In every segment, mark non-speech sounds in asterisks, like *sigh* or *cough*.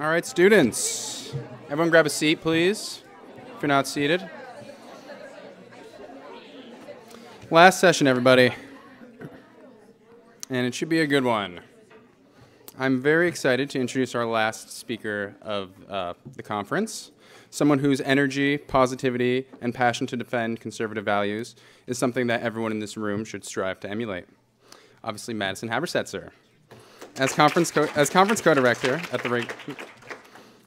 All right, students. Everyone grab a seat, please, if you're not seated. Last session, everybody. And it should be a good one. I'm very excited to introduce our last speaker of uh, the conference, someone whose energy, positivity, and passion to defend conservative values is something that everyone in this room should strive to emulate. Obviously, Madison Habersetzer. As conference, co- as conference co-director at the Re-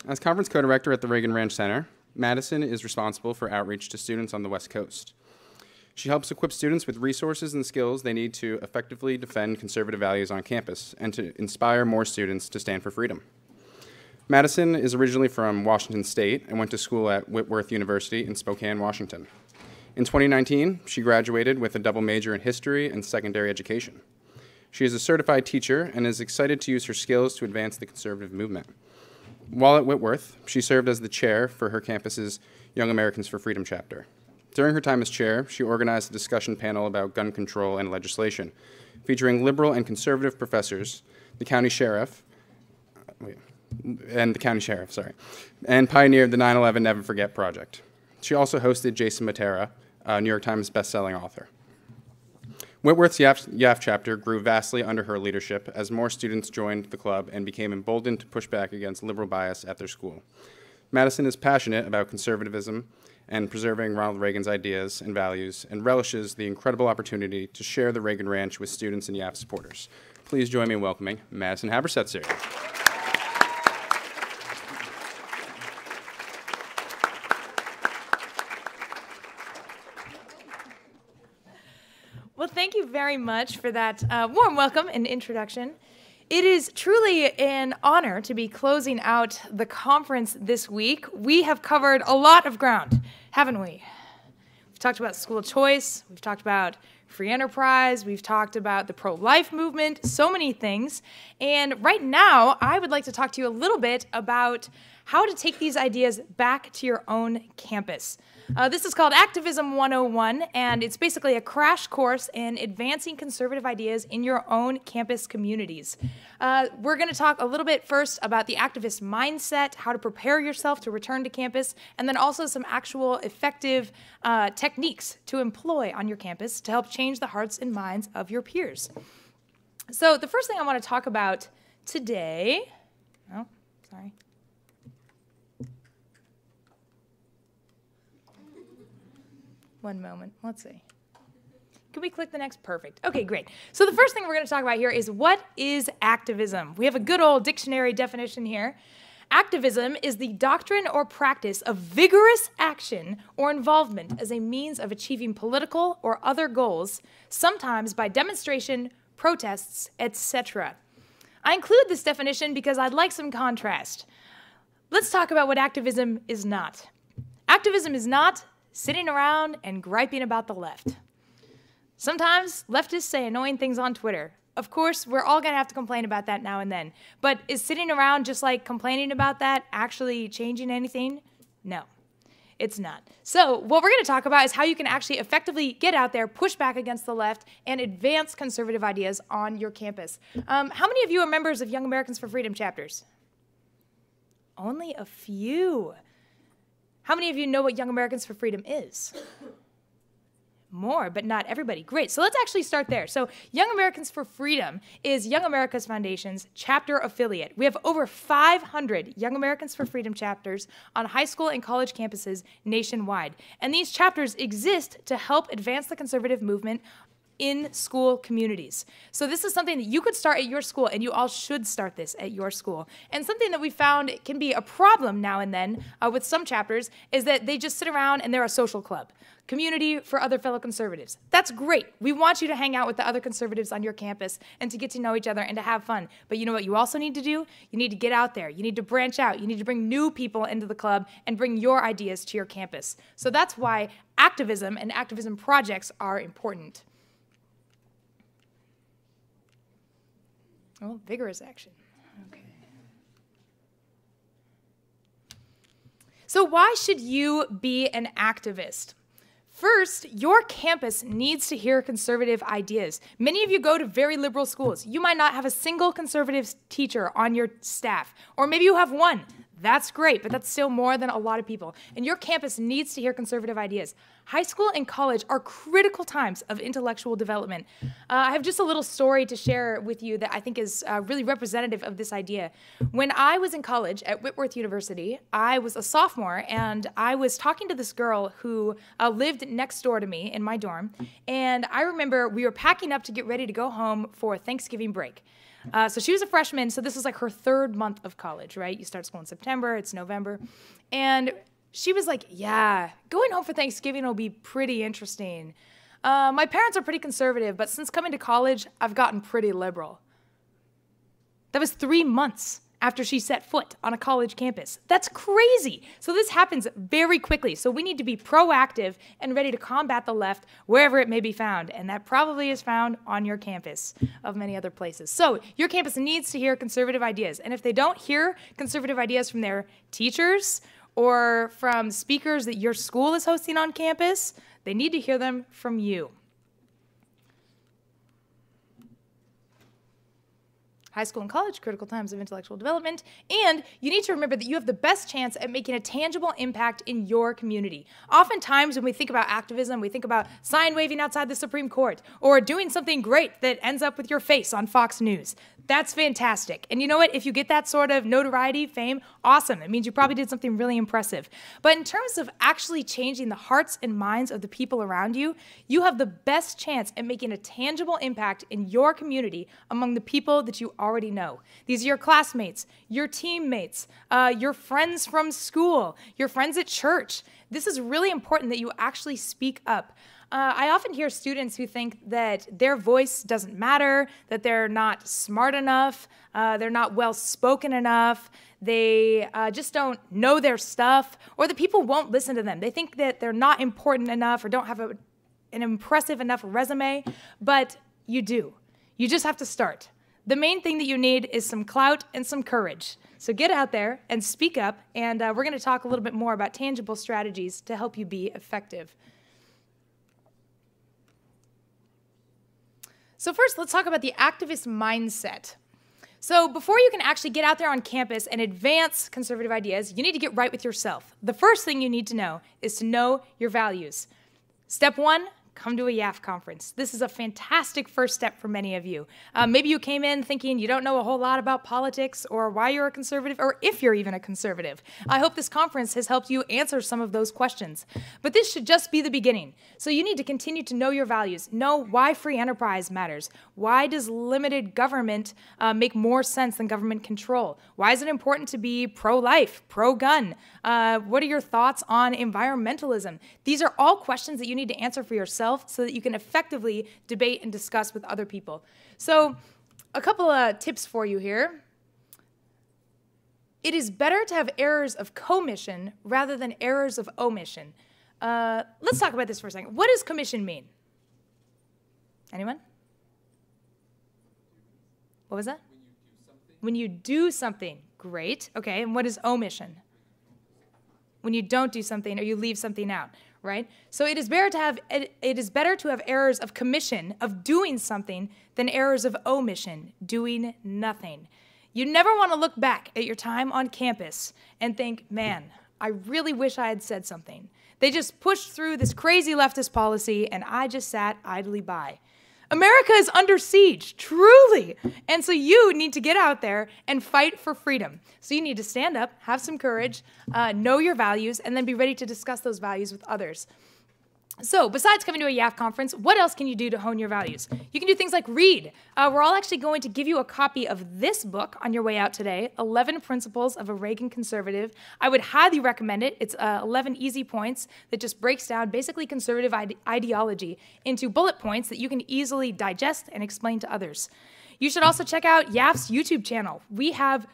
as conference co-director at the Reagan Ranch Center, Madison is responsible for outreach to students on the West Coast. She helps equip students with resources and skills they need to effectively defend conservative values on campus and to inspire more students to stand for freedom. Madison is originally from Washington State and went to school at Whitworth University in Spokane, Washington. In 2019, she graduated with a double major in history and secondary education. She is a certified teacher and is excited to use her skills to advance the conservative movement. While at Whitworth, she served as the chair for her campus's Young Americans for Freedom chapter. During her time as chair, she organized a discussion panel about gun control and legislation, featuring liberal and conservative professors, the county sheriff, and the county sheriff, sorry, and pioneered the 9 11 Never Forget project. She also hosted Jason Mattera, a New York Times bestselling author. Whitworth's YAF, YAF, chapter grew vastly under her leadership as more students joined the club and became emboldened to push back against liberal bias at their school. Madison is passionate about conservatism and preserving Ronald Reagan's ideas and values and relishes the incredible opportunity to share the Reagan Ranch with students and YAF supporters. Please join me in welcoming Madison Habersetzer. Well, thank you very much for that uh, warm welcome and introduction. It is truly an honor to be closing out the conference this week. We have covered a lot of ground, haven't we? We've talked about school choice, we've talked about free enterprise, we've talked about the pro life movement, so many things. And right now, I would like to talk to you a little bit about how to take these ideas back to your own campus. Uh, this is called Activism 101, and it's basically a crash course in advancing conservative ideas in your own campus communities. Uh, we're going to talk a little bit first about the activist mindset, how to prepare yourself to return to campus, and then also some actual effective uh, techniques to employ on your campus to help change the hearts and minds of your peers. So, the first thing I want to talk about today, oh, sorry. One moment. Let's see. Can we click the next? Perfect. Okay, great. So the first thing we're going to talk about here is what is activism? We have a good old dictionary definition here. Activism is the doctrine or practice of vigorous action or involvement as a means of achieving political or other goals, sometimes by demonstration, protests, etc. I include this definition because I'd like some contrast. Let's talk about what activism is not. Activism is not sitting around and griping about the left. Sometimes leftists say annoying things on Twitter. Of course, we're all gonna have to complain about that now and then. But is sitting around just like complaining about that actually changing anything? No, it's not. So, what we're gonna talk about is how you can actually effectively get out there, push back against the left, and advance conservative ideas on your campus. Um, how many of you are members of Young Americans for Freedom chapters? Only a few. How many of you know what Young Americans for Freedom is? *coughs* More, but not everybody. Great. So let's actually start there. So, Young Americans for Freedom is Young America's Foundation's chapter affiliate. We have over 500 Young Americans for Freedom chapters on high school and college campuses nationwide. And these chapters exist to help advance the conservative movement in school communities. So this is something that you could start at your school and you all should start this at your school. And something that we found can be a problem now and then uh, with some chapters is that they just sit around and they're a social club. Community for other fellow conservatives. That's great. We want you to hang out with the other conservatives on your campus and to get to know each other and to have fun. But you know what you also need to do? You need to get out there. You need to branch out. You need to bring new people into the club and bring your ideas to your campus. So that's why activism and activism projects are important. Oh, vigorous action. Okay. So, why should you be an activist? First, your campus needs to hear conservative ideas. Many of you go to very liberal schools. You might not have a single conservative teacher on your staff, or maybe you have one. That's great, but that's still more than a lot of people. And your campus needs to hear conservative ideas. High school and college are critical times of intellectual development. Uh, I have just a little story to share with you that I think is uh, really representative of this idea. When I was in college at Whitworth University, I was a sophomore and I was talking to this girl who uh, lived next door to me in my dorm. And I remember we were packing up to get ready to go home for Thanksgiving break. Uh, so she was a freshman, so this was like her third month of college, right? You start school in September, it's November. And she was like, Yeah, going home for Thanksgiving will be pretty interesting. Uh, my parents are pretty conservative, but since coming to college, I've gotten pretty liberal. That was three months after she set foot on a college campus. That's crazy. So this happens very quickly. So we need to be proactive and ready to combat the left wherever it may be found. And that probably is found on your campus of many other places. So your campus needs to hear conservative ideas. And if they don't hear conservative ideas from their teachers or from speakers that your school is hosting on campus, they need to hear them from you. High school and college, critical times of intellectual development. And you need to remember that you have the best chance at making a tangible impact in your community. Oftentimes, when we think about activism, we think about sign waving outside the Supreme Court or doing something great that ends up with your face on Fox News. That's fantastic. And you know what? If you get that sort of notoriety, fame, awesome. It means you probably did something really impressive. But in terms of actually changing the hearts and minds of the people around you, you have the best chance at making a tangible impact in your community among the people that you already know. These are your classmates, your teammates, uh, your friends from school, your friends at church. This is really important that you actually speak up. Uh, I often hear students who think that their voice doesn't matter, that they're not smart enough, uh, they're not well spoken enough, they uh, just don't know their stuff, or that people won't listen to them. They think that they're not important enough or don't have a, an impressive enough resume, but you do. You just have to start. The main thing that you need is some clout and some courage. So get out there and speak up, and uh, we're going to talk a little bit more about tangible strategies to help you be effective. So, first, let's talk about the activist mindset. So, before you can actually get out there on campus and advance conservative ideas, you need to get right with yourself. The first thing you need to know is to know your values. Step one come to a YAF conference. This is a fantastic first step for many of you. Uh, maybe you came in thinking you don't know a whole lot about politics or why you're a conservative or if you're even a conservative. I hope this conference has helped you answer some of those questions. But this should just be the beginning. So you need to continue to know your values, know why free enterprise matters. Why does limited government uh, make more sense than government control? Why is it important to be pro life, pro gun? Uh, what are your thoughts on environmentalism? These are all questions that you need to answer for yourself so that you can effectively debate and discuss with other people. So, a couple of tips for you here. It is better to have errors of commission rather than errors of omission. Uh, let's talk about this for a second. What does commission mean? Anyone? What was that? When you do something. Great. Okay. And what is omission? when you don't do something or you leave something out, right? So it is better to have it, it is better to have errors of commission of doing something than errors of omission, doing nothing. You never want to look back at your time on campus and think, "Man, I really wish I had said something." They just pushed through this crazy leftist policy and I just sat idly by. America is under siege, truly. And so you need to get out there and fight for freedom. So you need to stand up, have some courage, uh, know your values, and then be ready to discuss those values with others. So, besides coming to a YAF conference, what else can you do to hone your values? You can do things like read. Uh, we're all actually going to give you a copy of this book on your way out today 11 Principles of a Reagan Conservative. I would highly recommend it. It's uh, 11 easy points that just breaks down basically conservative ide- ideology into bullet points that you can easily digest and explain to others. You should also check out YAF's YouTube channel. We have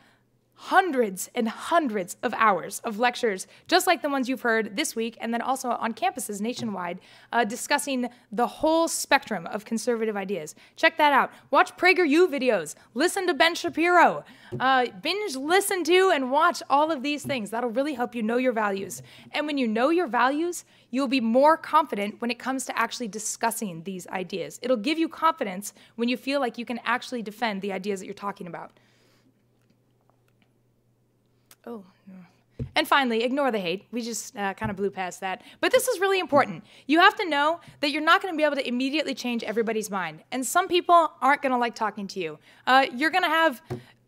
hundreds and hundreds of hours of lectures, just like the ones you've heard this week, and then also on campuses nationwide, uh, discussing the whole spectrum of conservative ideas. Check that out. Watch PragerU videos. Listen to Ben Shapiro. Uh, binge, listen to, and watch all of these things. That'll really help you know your values. And when you know your values, you'll be more confident when it comes to actually discussing these ideas. It'll give you confidence when you feel like you can actually defend the ideas that you're talking about. Oh, no. And finally, ignore the hate. We just uh, kind of blew past that. But this is really important. You have to know that you're not going to be able to immediately change everybody's mind. And some people aren't going to like talking to you. Uh, you're going to have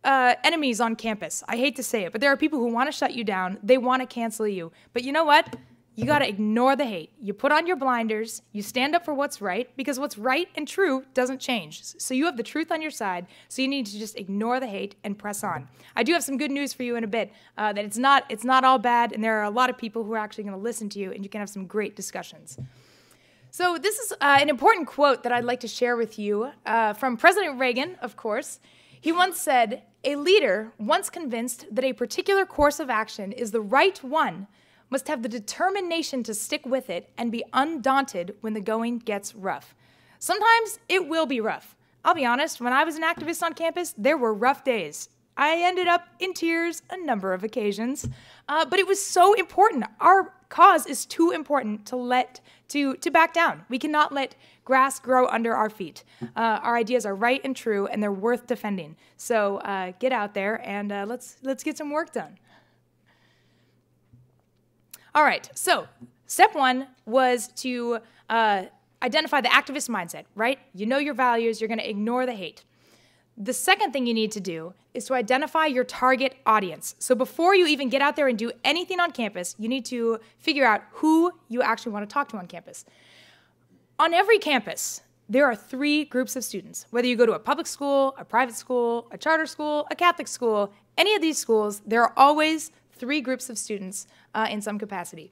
uh, enemies on campus. I hate to say it, but there are people who want to shut you down. They want to cancel you. But you know what? You got to ignore the hate. You put on your blinders, you stand up for what's right, because what's right and true doesn't change. So you have the truth on your side, so you need to just ignore the hate and press on. I do have some good news for you in a bit uh, that it's not, it's not all bad, and there are a lot of people who are actually going to listen to you, and you can have some great discussions. So, this is uh, an important quote that I'd like to share with you uh, from President Reagan, of course. He once said, A leader, once convinced that a particular course of action is the right one, must have the determination to stick with it and be undaunted when the going gets rough. Sometimes it will be rough. I'll be honest, when I was an activist on campus, there were rough days. I ended up in tears a number of occasions, uh, but it was so important. Our cause is too important to let to to back down. We cannot let grass grow under our feet. Uh, our ideas are right and true, and they're worth defending. So uh, get out there and uh, let's let's get some work done. All right, so step one was to uh, identify the activist mindset, right? You know your values, you're gonna ignore the hate. The second thing you need to do is to identify your target audience. So before you even get out there and do anything on campus, you need to figure out who you actually want to talk to on campus. On every campus, there are three groups of students. Whether you go to a public school, a private school, a charter school, a Catholic school, any of these schools, there are always three groups of students uh, in some capacity.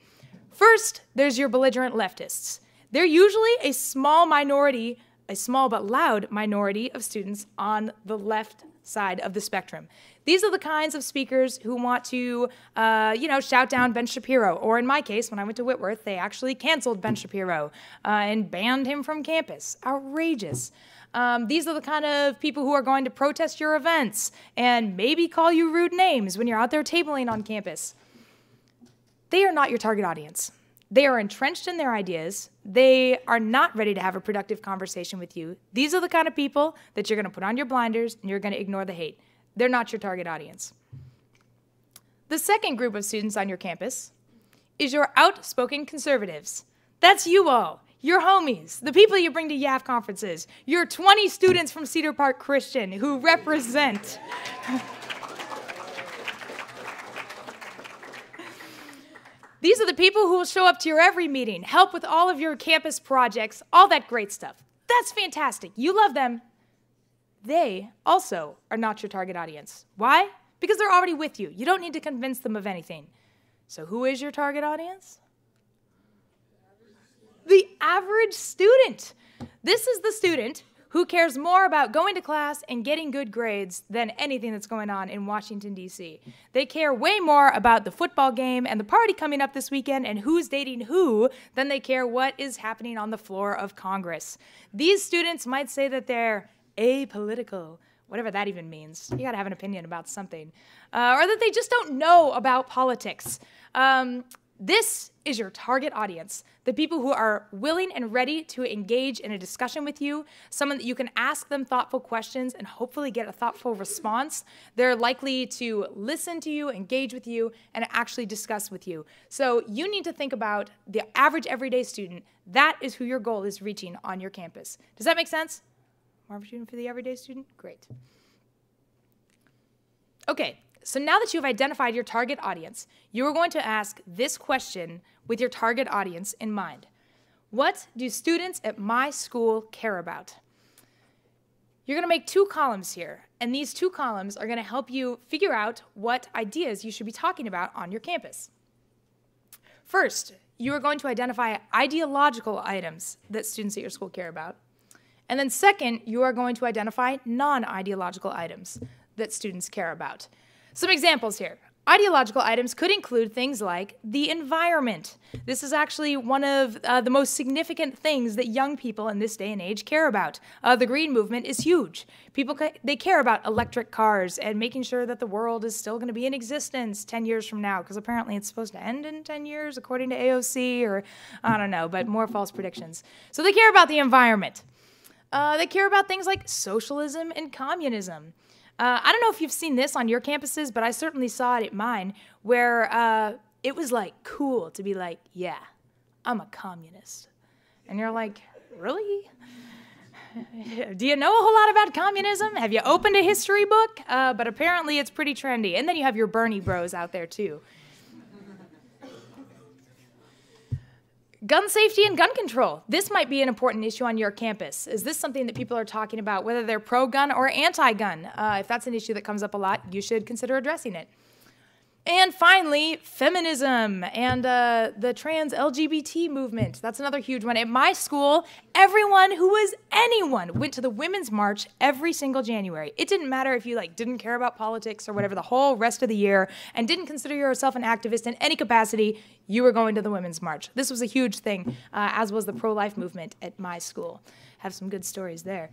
First, there's your belligerent leftists. They're usually a small minority, a small but loud minority of students on the left side of the spectrum. These are the kinds of speakers who want to, uh, you know, shout down Ben Shapiro. Or in my case, when I went to Whitworth, they actually canceled Ben Shapiro uh, and banned him from campus. Outrageous. Um, these are the kind of people who are going to protest your events and maybe call you rude names when you're out there tabling on campus. They are not your target audience. They are entrenched in their ideas. They are not ready to have a productive conversation with you. These are the kind of people that you're going to put on your blinders and you're going to ignore the hate. They're not your target audience. The second group of students on your campus is your outspoken conservatives. That's you all your homies, the people you bring to YAF conferences, your 20 students from Cedar Park Christian who represent. *laughs* These are the people who will show up to your every meeting, help with all of your campus projects, all that great stuff. That's fantastic. You love them. They also are not your target audience. Why? Because they're already with you. You don't need to convince them of anything. So, who is your target audience? The average student. This is the student who cares more about going to class and getting good grades than anything that's going on in Washington, D.C. They care way more about the football game and the party coming up this weekend and who's dating who than they care what is happening on the floor of Congress. These students might say that they're apolitical, whatever that even means. You gotta have an opinion about something. Uh, or that they just don't know about politics. Um, this is your target audience the people who are willing and ready to engage in a discussion with you, someone that you can ask them thoughtful questions and hopefully get a thoughtful response. They're likely to listen to you, engage with you, and actually discuss with you. So you need to think about the average everyday student. That is who your goal is reaching on your campus. Does that make sense? More student for the everyday student? Great. Okay, so now that you've identified your target audience, you are going to ask this question with your target audience in mind. What do students at my school care about? You're going to make two columns here, and these two columns are going to help you figure out what ideas you should be talking about on your campus. First, you are going to identify ideological items that students at your school care about. And then, second, you are going to identify non ideological items that students care about. Some examples here. Ideological items could include things like the environment. This is actually one of uh, the most significant things that young people in this day and age care about. Uh, the green movement is huge. People ca- they care about electric cars and making sure that the world is still going to be in existence 10 years from now because apparently it's supposed to end in 10 years according to AOC or I don't know, but more false predictions. So they care about the environment. Uh, they care about things like socialism and communism. Uh, I don't know if you've seen this on your campuses, but I certainly saw it at mine, where uh, it was like cool to be like, yeah, I'm a communist. And you're like, really? *laughs* Do you know a whole lot about communism? Have you opened a history book? Uh, but apparently it's pretty trendy. And then you have your Bernie bros out there too. Gun safety and gun control. This might be an important issue on your campus. Is this something that people are talking about, whether they're pro gun or anti gun? Uh, if that's an issue that comes up a lot, you should consider addressing it. And finally, feminism and uh, the trans LGBT movement. That's another huge one. At my school, everyone who was anyone went to the Women's March every single January. It didn't matter if you like didn't care about politics or whatever the whole rest of the year and didn't consider yourself an activist in any capacity. You were going to the Women's March. This was a huge thing, uh, as was the pro-life movement at my school. Have some good stories there.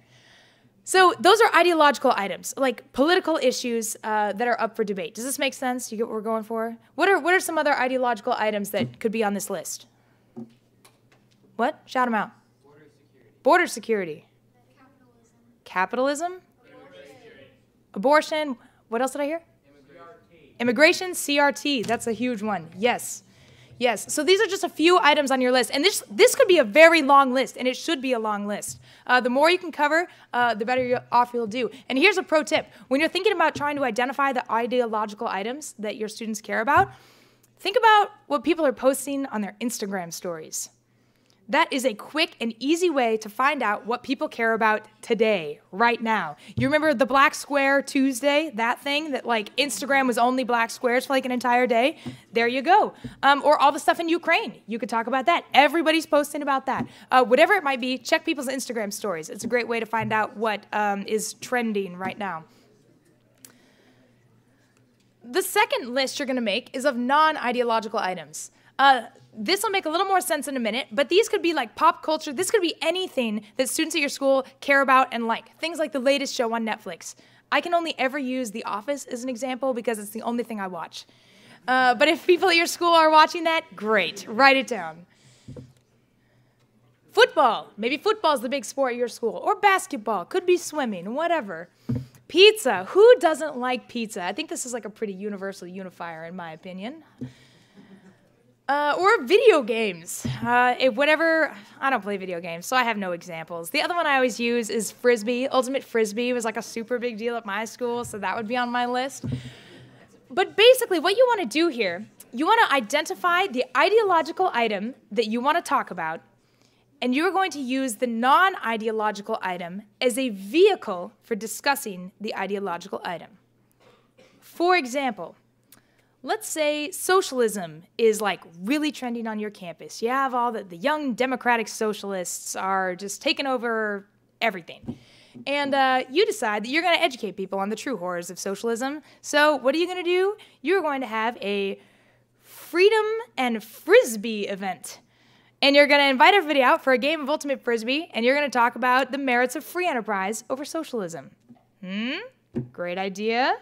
So those are ideological items, like political issues uh, that are up for debate. Does this make sense? You get what we're going for? What are what are some other ideological items that could be on this list? What? Shout them out. Border security. Border security. Capitalism. Capitalism. Abortion. What else did I hear? Immigration. CRT. That's a huge one. Yes. Yes. So these are just a few items on your list, and this this could be a very long list, and it should be a long list. Uh, the more you can cover, uh, the better off you'll do. And here's a pro tip: when you're thinking about trying to identify the ideological items that your students care about, think about what people are posting on their Instagram stories. That is a quick and easy way to find out what people care about today, right now. You remember the Black Square Tuesday, that thing that like Instagram was only black squares for like an entire day? There you go. Um, or all the stuff in Ukraine. You could talk about that. Everybody's posting about that. Uh, whatever it might be, check people's Instagram stories. It's a great way to find out what um, is trending right now. The second list you're gonna make is of non ideological items. Uh, this will make a little more sense in a minute, but these could be like pop culture. This could be anything that students at your school care about and like. Things like the latest show on Netflix. I can only ever use The Office as an example because it's the only thing I watch. Uh, but if people at your school are watching that, great, write it down. Football. Maybe football is the big sport at your school. Or basketball. Could be swimming, whatever. Pizza. Who doesn't like pizza? I think this is like a pretty universal unifier, in my opinion. Uh, or video games. Uh, whatever, I don't play video games, so I have no examples. The other one I always use is Frisbee. Ultimate Frisbee was like a super big deal at my school, so that would be on my list. But basically, what you want to do here, you want to identify the ideological item that you want to talk about, and you're going to use the non ideological item as a vehicle for discussing the ideological item. For example, let's say socialism is like really trending on your campus. You have all the, the young democratic socialists are just taking over everything. And uh, you decide that you're going to educate people on the true horrors of socialism. So, what are you going to do? You're going to have a freedom and frisbee event. And you're going to invite everybody out for a game of ultimate frisbee, and you're going to talk about the merits of free enterprise over socialism. Hmm? Great idea.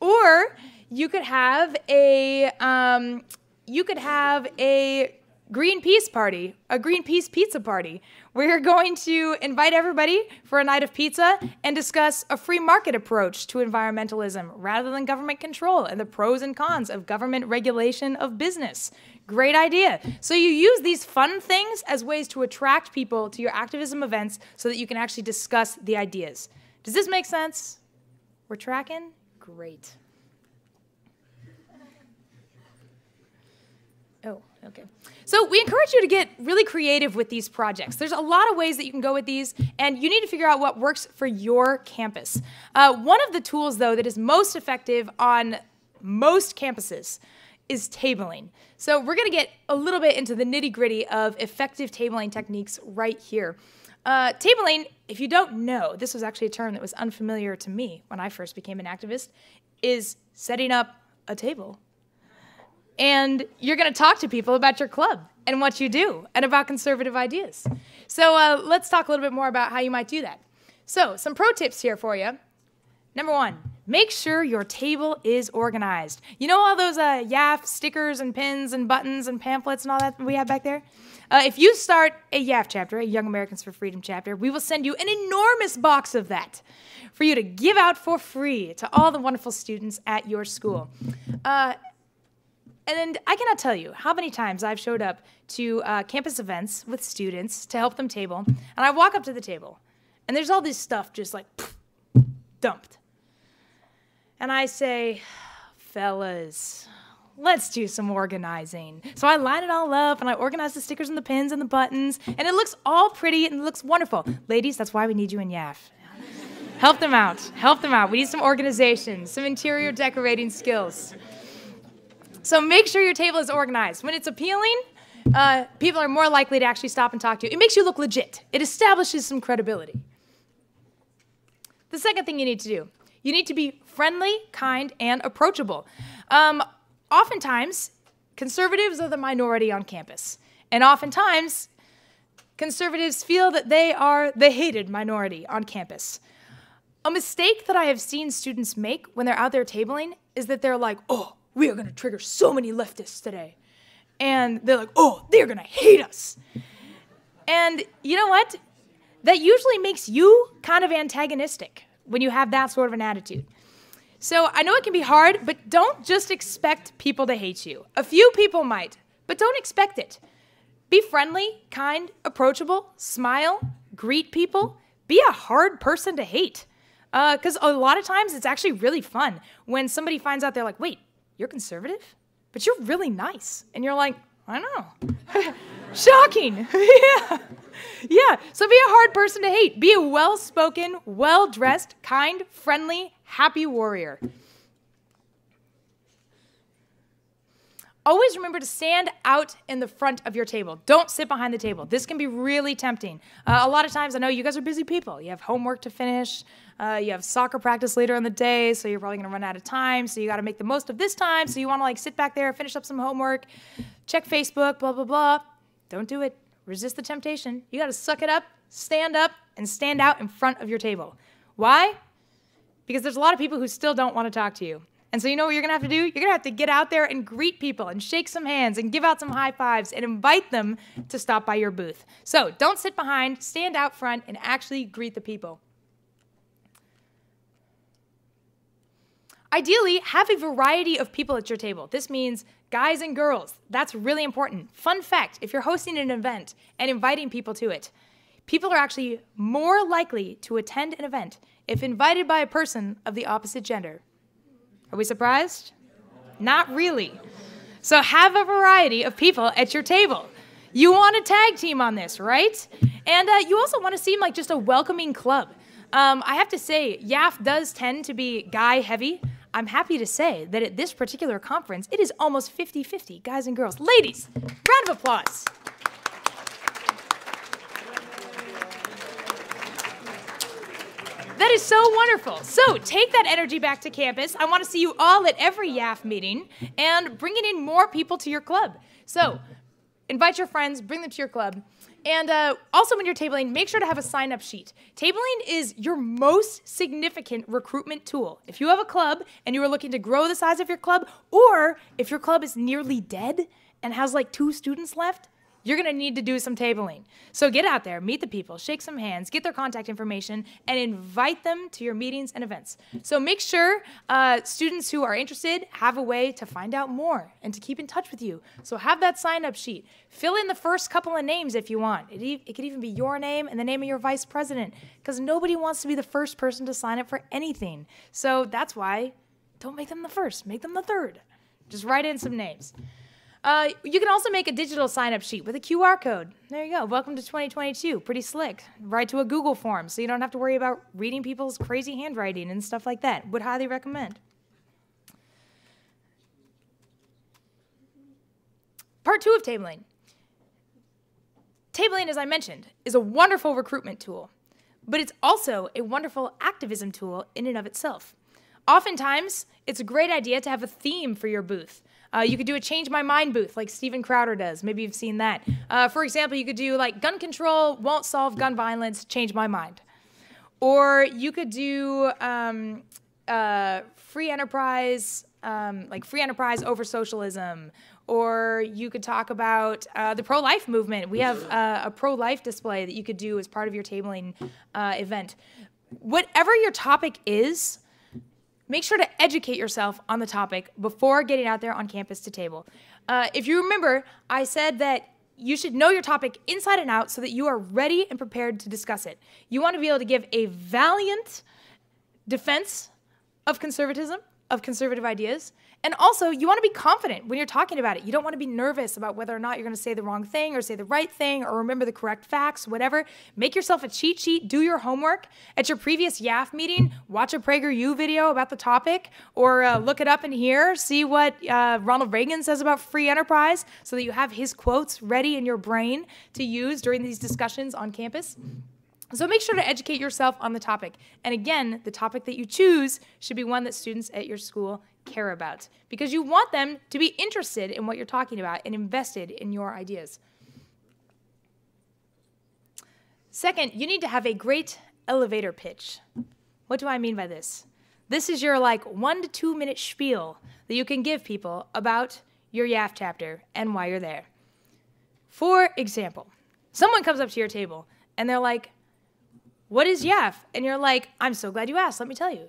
Or you could have a um, you could have a Greenpeace party, a Greenpeace pizza party, where you're going to invite everybody for a night of pizza and discuss a free market approach to environmentalism rather than government control and the pros and cons of government regulation of business. Great idea. So you use these fun things as ways to attract people to your activism events so that you can actually discuss the ideas. Does this make sense? We're tracking? Great. Oh, okay. So we encourage you to get really creative with these projects. There's a lot of ways that you can go with these, and you need to figure out what works for your campus. Uh, one of the tools, though, that is most effective on most campuses is tabling. So we're going to get a little bit into the nitty gritty of effective tabling techniques right here. Uh, tabling, if you don't know, this was actually a term that was unfamiliar to me when I first became an activist. is setting up a table. And you're going to talk to people about your club and what you do and about conservative ideas. So uh, let's talk a little bit more about how you might do that. So, some pro tips here for you. Number one, make sure your table is organized. You know all those uh, YAF stickers and pins and buttons and pamphlets and all that we have back there? Uh, if you start a YAF chapter, a Young Americans for Freedom chapter, we will send you an enormous box of that for you to give out for free to all the wonderful students at your school. Uh, and I cannot tell you how many times I've showed up to uh, campus events with students to help them table, and I walk up to the table, and there's all this stuff just like pff, dumped. And I say, fellas, let's do some organizing. So I line it all up and I organize the stickers and the pins and the buttons, and it looks all pretty and it looks wonderful. Ladies, that's why we need you in YAF. Help them out. Help them out. We need some organization, some interior decorating skills. So make sure your table is organized. When it's appealing, uh, people are more likely to actually stop and talk to you. It makes you look legit, it establishes some credibility. The second thing you need to do you need to be friendly, kind, and approachable. Um, oftentimes, conservatives are the minority on campus. And oftentimes, conservatives feel that they are the hated minority on campus. A mistake that I have seen students make when they're out there tabling is that they're like, oh, we are going to trigger so many leftists today. And they're like, oh, they're going to hate us. And you know what? That usually makes you kind of antagonistic when you have that sort of an attitude. So I know it can be hard, but don't just expect people to hate you. A few people might, but don't expect it. Be friendly, kind, approachable, smile, greet people. Be a hard person to hate. Because uh, a lot of times it's actually really fun when somebody finds out they're like, wait, you're conservative, but you're really nice. And you're like, I don't know. *laughs* Shocking. *laughs* yeah. Yeah. So be a hard person to hate. Be a well spoken, well dressed, kind, friendly, happy warrior. Always remember to stand out in the front of your table. Don't sit behind the table. This can be really tempting. Uh, a lot of times, I know you guys are busy people. You have homework to finish, uh, you have soccer practice later in the day, so you're probably gonna run out of time. So you gotta make the most of this time. So you wanna like sit back there, finish up some homework, check Facebook, blah, blah, blah. Don't do it. Resist the temptation. You gotta suck it up, stand up, and stand out in front of your table. Why? Because there's a lot of people who still don't wanna talk to you. And so you know what you're gonna have to do? You're gonna have to get out there and greet people and shake some hands and give out some high fives and invite them to stop by your booth. So don't sit behind, stand out front, and actually greet the people. Ideally, have a variety of people at your table. This means guys and girls. That's really important. Fun fact if you're hosting an event and inviting people to it, people are actually more likely to attend an event if invited by a person of the opposite gender. Are we surprised? Not really. So have a variety of people at your table. You want a tag team on this, right? And uh, you also want to seem like just a welcoming club. Um, I have to say, YAF does tend to be guy heavy. I'm happy to say that at this particular conference, it is almost 50 50, guys and girls. Ladies, round of applause. That is so wonderful. So take that energy back to campus. I want to see you all at every YAF meeting and bringing in more people to your club. So invite your friends, bring them to your club. And uh, also, when you're tabling, make sure to have a sign up sheet. Tabling is your most significant recruitment tool. If you have a club and you are looking to grow the size of your club, or if your club is nearly dead and has like two students left, you're going to need to do some tabling. So get out there, meet the people, shake some hands, get their contact information, and invite them to your meetings and events. So make sure uh, students who are interested have a way to find out more and to keep in touch with you. So have that sign up sheet. Fill in the first couple of names if you want. It, e- it could even be your name and the name of your vice president because nobody wants to be the first person to sign up for anything. So that's why don't make them the first, make them the third. Just write in some names. Uh, you can also make a digital sign up sheet with a QR code. There you go. Welcome to 2022. Pretty slick. Write to a Google form so you don't have to worry about reading people's crazy handwriting and stuff like that. Would highly recommend. Part two of tabling. Tabling, as I mentioned, is a wonderful recruitment tool, but it's also a wonderful activism tool in and of itself. Oftentimes, it's a great idea to have a theme for your booth. Uh, you could do a change my mind booth like Steven Crowder does. Maybe you've seen that. Uh, for example, you could do like gun control won't solve gun violence, change my mind. Or you could do um, uh, free enterprise, um, like free enterprise over socialism. Or you could talk about uh, the pro life movement. We have uh, a pro life display that you could do as part of your tabling uh, event. Whatever your topic is, make sure to educate yourself on the topic before getting out there on campus to table. Uh, if you remember, I said that you should know your topic inside and out so that you are ready and prepared to discuss it. You want to be able to give a valiant defense of conservatism, of conservative ideas, and also, you want to be confident when you're talking about it. You don't want to be nervous about whether or not you're going to say the wrong thing or say the right thing or remember the correct facts, whatever. Make yourself a cheat sheet, do your homework. At your previous YAF meeting, watch a PragerU video about the topic or uh, look it up in here, see what uh, Ronald Reagan says about free enterprise so that you have his quotes ready in your brain to use during these discussions on campus. So make sure to educate yourself on the topic. And again, the topic that you choose should be one that students at your school care about because you want them to be interested in what you're talking about and invested in your ideas. Second, you need to have a great elevator pitch. What do I mean by this? This is your like one to two minute spiel that you can give people about your YAF chapter and why you're there. For example, someone comes up to your table and they're like, What is YAF? And you're like, I'm so glad you asked. Let me tell you.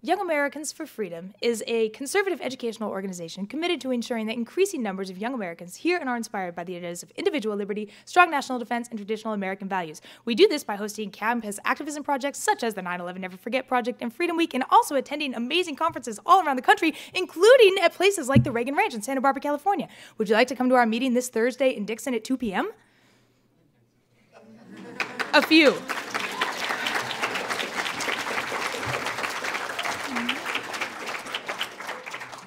Young Americans for Freedom is a conservative educational organization committed to ensuring that increasing numbers of young Americans hear and are inspired by the ideas of individual liberty, strong national defense, and traditional American values. We do this by hosting campus activism projects such as the 9 11 Never Forget Project and Freedom Week, and also attending amazing conferences all around the country, including at places like the Reagan Ranch in Santa Barbara, California. Would you like to come to our meeting this Thursday in Dixon at 2 p.m.? A few.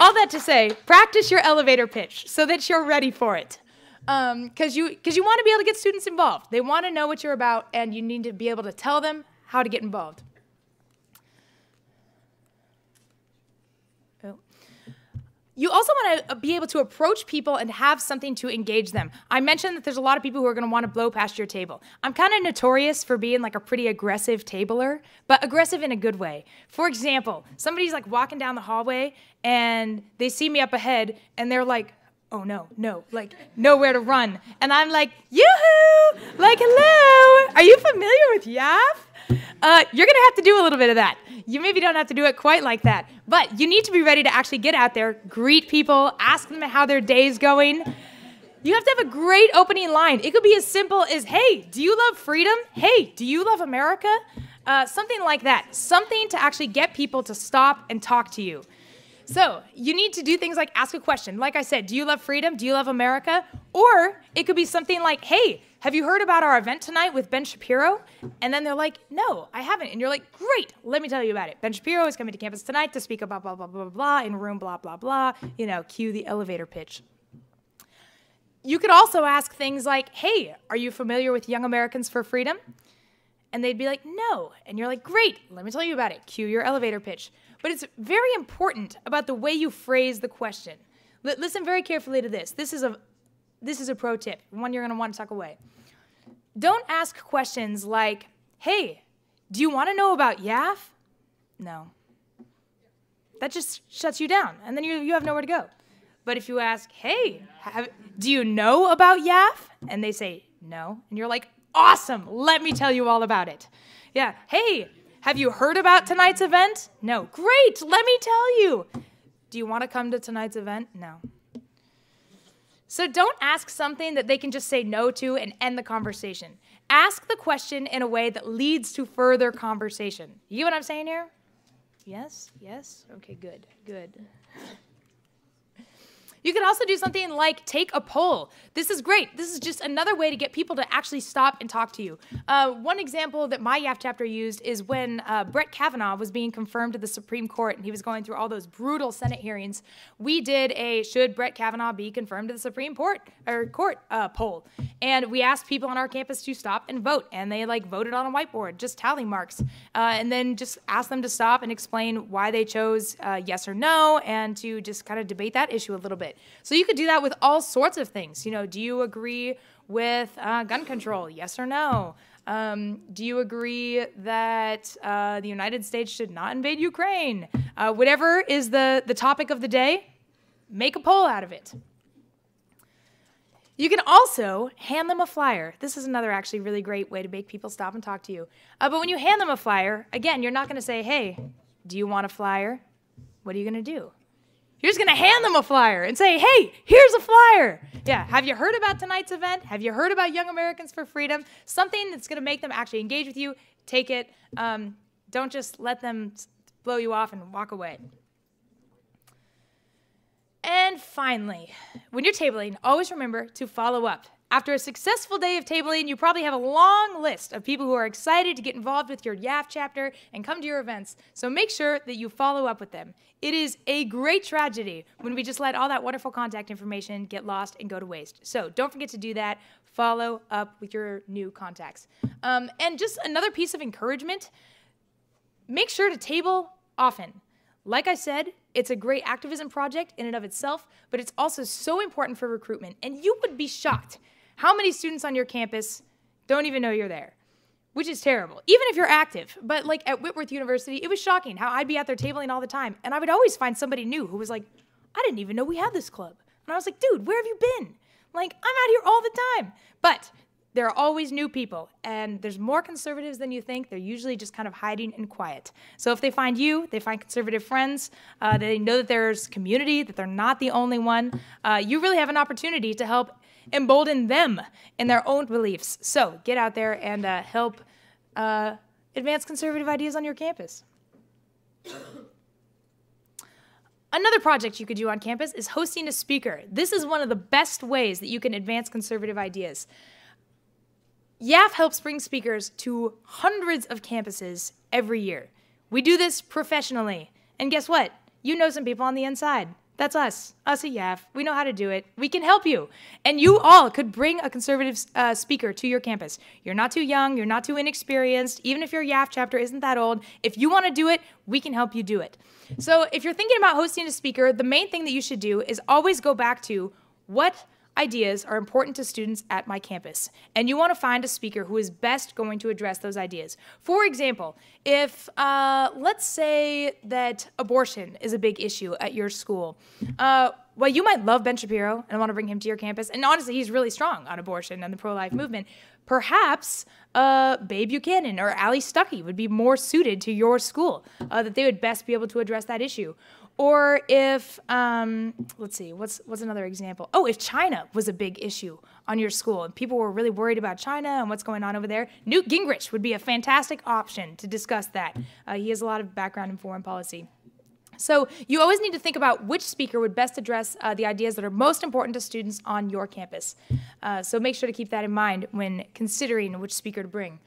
All that to say, practice your elevator pitch so that you're ready for it. Because um, you, cause you want to be able to get students involved. They want to know what you're about, and you need to be able to tell them how to get involved. You also want to uh, be able to approach people and have something to engage them. I mentioned that there's a lot of people who are going to want to blow past your table. I'm kind of notorious for being like a pretty aggressive tabler, but aggressive in a good way. For example, somebody's like walking down the hallway and they see me up ahead and they're like, oh no, no, like nowhere to run. And I'm like, yoo-hoo, like hello, are you familiar with YAF? Uh, you're gonna have to do a little bit of that. You maybe don't have to do it quite like that, but you need to be ready to actually get out there, greet people, ask them how their day's going. You have to have a great opening line. It could be as simple as, hey, do you love freedom? Hey, do you love America? Uh, something like that. Something to actually get people to stop and talk to you. So you need to do things like ask a question. Like I said, do you love freedom? Do you love America? Or it could be something like, hey, have you heard about our event tonight with Ben Shapiro? And then they're like, no, I haven't. And you're like, great, let me tell you about it. Ben Shapiro is coming to campus tonight to speak about blah, blah, blah, blah, blah, in room blah, blah, blah. You know, cue the elevator pitch. You could also ask things like, hey, are you familiar with Young Americans for Freedom? And they'd be like, no. And you're like, great, let me tell you about it. Cue your elevator pitch. But it's very important about the way you phrase the question. L- listen very carefully to this. This is a this is a pro tip, one you're want to tuck away. Don't ask questions like, "Hey, do you want to know about YAF?" No. That just shuts you down, and then you, you have nowhere to go. But if you ask, "Hey, have, do you know about YAF?" and they say no, and you're like, "Awesome! Let me tell you all about it." Yeah. Hey, have you heard about tonight's event? No. Great, let me tell you. Do you want to come to tonight's event? No. So don't ask something that they can just say no to and end the conversation. Ask the question in a way that leads to further conversation. You get what I'm saying here? Yes? Yes? Okay, good, good. You could also do something like take a poll. This is great. This is just another way to get people to actually stop and talk to you. Uh, one example that my YAF chapter used is when uh, Brett Kavanaugh was being confirmed to the Supreme Court and he was going through all those brutal Senate hearings. We did a should Brett Kavanaugh be confirmed to the Supreme Court or court uh, poll, and we asked people on our campus to stop and vote, and they like voted on a whiteboard, just tally marks, uh, and then just asked them to stop and explain why they chose uh, yes or no, and to just kind of debate that issue a little bit. So you could do that with all sorts of things. You know, do you agree with uh, gun control? Yes or no? Um, do you agree that uh, the United States should not invade Ukraine? Uh, whatever is the, the topic of the day, make a poll out of it. You can also hand them a flyer. This is another actually really great way to make people stop and talk to you. Uh, but when you hand them a flyer, again, you're not going to say, hey, do you want a flyer? What are you going to do? You're just going to hand them a flyer and say, hey, here's a flyer. Yeah, have you heard about tonight's event? Have you heard about Young Americans for Freedom? Something that's going to make them actually engage with you. Take it. Um, don't just let them blow you off and walk away. And finally, when you're tabling, always remember to follow up. After a successful day of tabling, you probably have a long list of people who are excited to get involved with your YAF chapter and come to your events. So make sure that you follow up with them. It is a great tragedy when we just let all that wonderful contact information get lost and go to waste. So don't forget to do that. Follow up with your new contacts. Um, and just another piece of encouragement make sure to table often. Like I said, it's a great activism project in and of itself, but it's also so important for recruitment. And you would be shocked how many students on your campus don't even know you're there? Which is terrible, even if you're active. But like at Whitworth University, it was shocking how I'd be out there tabling all the time, and I would always find somebody new who was like, I didn't even know we had this club. And I was like, dude, where have you been? Like, I'm out here all the time. But there are always new people, and there's more conservatives than you think. They're usually just kind of hiding and quiet. So if they find you, they find conservative friends, uh, they know that there's community, that they're not the only one, uh, you really have an opportunity to help embolden them in their own beliefs. So get out there and uh, help uh, advance conservative ideas on your campus. Another project you could do on campus is hosting a speaker. This is one of the best ways that you can advance conservative ideas. YAF helps bring speakers to hundreds of campuses every year. We do this professionally. And guess what? You know some people on the inside. That's us, us at YAF. We know how to do it. We can help you. And you all could bring a conservative uh, speaker to your campus. You're not too young, you're not too inexperienced. Even if your YAF chapter isn't that old, if you want to do it, we can help you do it. So if you're thinking about hosting a speaker, the main thing that you should do is always go back to what ideas are important to students at my campus, and you want to find a speaker who is best going to address those ideas. For example, if uh, let's say that abortion is a big issue at your school, uh, well, you might love Ben Shapiro and want to bring him to your campus, and honestly, he's really strong on abortion and the pro life movement. Perhaps uh, Bay Buchanan or Allie Stuckey would be more suited to your school, uh, that they would best be able to address that issue. Or if, um, let's see, what's, what's another example? Oh, if China was a big issue on your school and people were really worried about China and what's going on over there, Newt Gingrich would be a fantastic option to discuss that. Uh, he has a lot of background in foreign policy. So you always need to think about which speaker would best address uh, the ideas that are most important to students on your campus. Uh, so make sure to keep that in mind when considering which speaker to bring.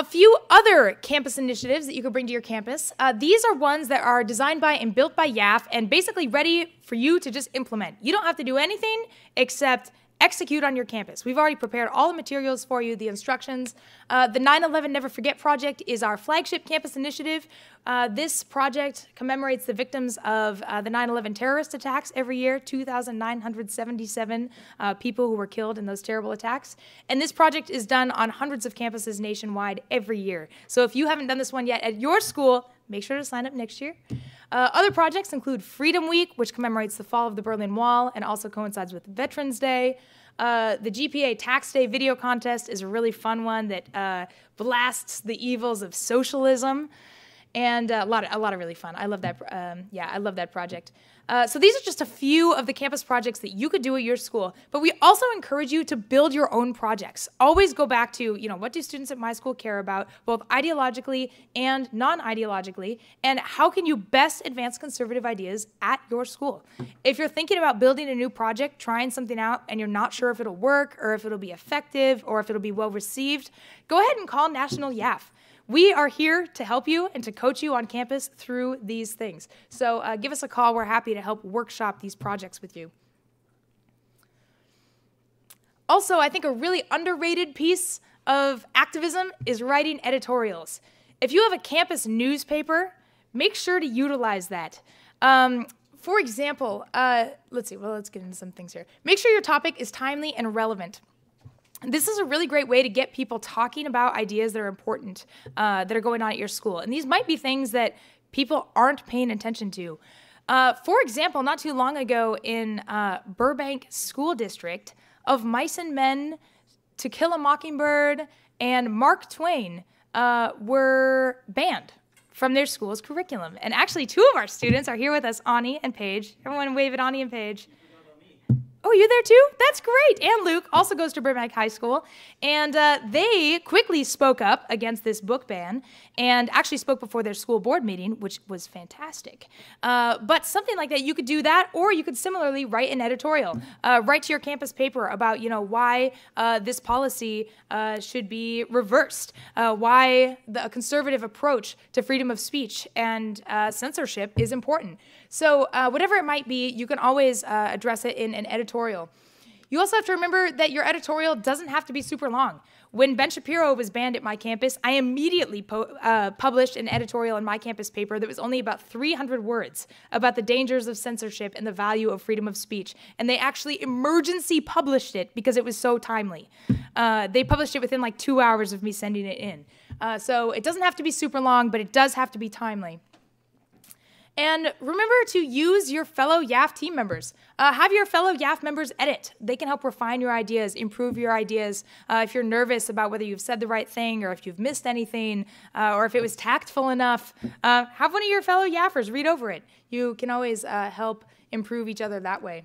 A few other campus initiatives that you could bring to your campus. Uh, these are ones that are designed by and built by YAF and basically ready for you to just implement. You don't have to do anything except execute on your campus. We've already prepared all the materials for you, the instructions. Uh, the 9 11 Never Forget project is our flagship campus initiative. Uh, this project commemorates the victims of uh, the 9 11 terrorist attacks every year 2,977 uh, people who were killed in those terrible attacks. And this project is done on hundreds of campuses nationwide every year. So if you haven't done this one yet at your school, make sure to sign up next year. Uh, other projects include Freedom Week, which commemorates the fall of the Berlin Wall and also coincides with Veterans Day. Uh, the GPA Tax Day video contest is a really fun one that uh, blasts the evils of socialism. and uh, a lot of, a lot of really fun. I love that. Um, yeah, I love that project. Uh, so these are just a few of the campus projects that you could do at your school, but we also encourage you to build your own projects. Always go back to, you know, what do students at my school care about, both ideologically and non-ideologically, and how can you best advance conservative ideas at your school? If you're thinking about building a new project, trying something out, and you're not sure if it'll work or if it'll be effective or if it'll be well received, go ahead and call National YAF. We are here to help you and to coach you on campus through these things. So uh, give us a call. We're happy to help workshop these projects with you. Also, I think a really underrated piece of activism is writing editorials. If you have a campus newspaper, make sure to utilize that. Um, for example, uh, let's see, well, let's get into some things here. Make sure your topic is timely and relevant this is a really great way to get people talking about ideas that are important uh, that are going on at your school. And these might be things that people aren't paying attention to. Uh, for example, not too long ago in uh, Burbank School District, of Mice and Men, To Kill a Mockingbird, and Mark Twain uh, were banned from their school's curriculum. And actually, two of our students are here with us, Ani and Paige. Everyone wave at Ani and Paige. Oh, you're there too? That's great. And Luke also goes to Burbank High School. And uh, they quickly spoke up against this book ban and actually spoke before their school board meeting, which was fantastic. Uh, but something like that, you could do that, or you could similarly write an editorial. Uh, write to your campus paper about, you know, why uh, this policy uh, should be reversed, uh, why the conservative approach to freedom of speech and censorship is important. So, whatever it might be, you can always address it in an editorial editorial. You also have to remember that your editorial doesn't have to be super long. When Ben Shapiro was banned at my campus, I immediately uh, published an editorial in my campus paper that was only about 300 words about the dangers of censorship and the value of freedom of speech. And they actually emergency published it because it was so timely. Uh, they published it within like two hours of me sending it in. Uh, so it doesn't have to be super long, but it does have to be timely. And remember to use your fellow YAF team members. Uh, have your fellow YAF members edit. They can help refine your ideas, improve your ideas. Uh, if you're nervous about whether you've said the right thing or if you've missed anything uh, or if it was tactful enough, uh, have one of your fellow YAFers read over it. You can always uh, help improve each other that way.